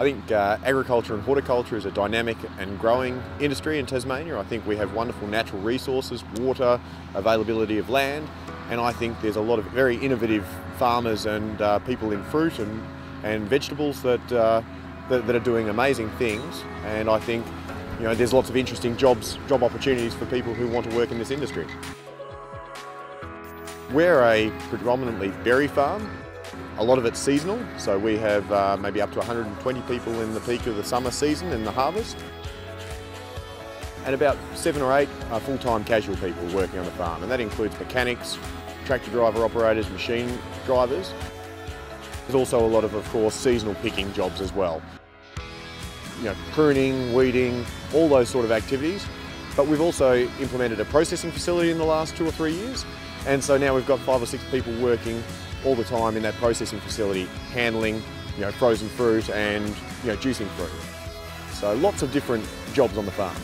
I think uh, agriculture and horticulture is a dynamic and growing industry in Tasmania. I think we have wonderful natural resources, water, availability of land, and I think there's a lot of very innovative farmers and uh, people in fruit and, and vegetables that, uh, that, that are doing amazing things. And I think you know, there's lots of interesting jobs, job opportunities for people who want to work in this industry. We're a predominantly berry farm. A lot of it's seasonal, so we have uh, maybe up to 120 people in the peak of the summer season in the harvest. And about seven or eight are full-time casual people working on the farm, and that includes mechanics, tractor driver operators, machine drivers. There's also a lot of, of course, seasonal picking jobs as well. You know, pruning, weeding, all those sort of activities. But we've also implemented a processing facility in the last two or three years, and so now we've got five or six people working all the time in that processing facility, handling you know, frozen fruit and you know, juicing fruit. So lots of different jobs on the farm.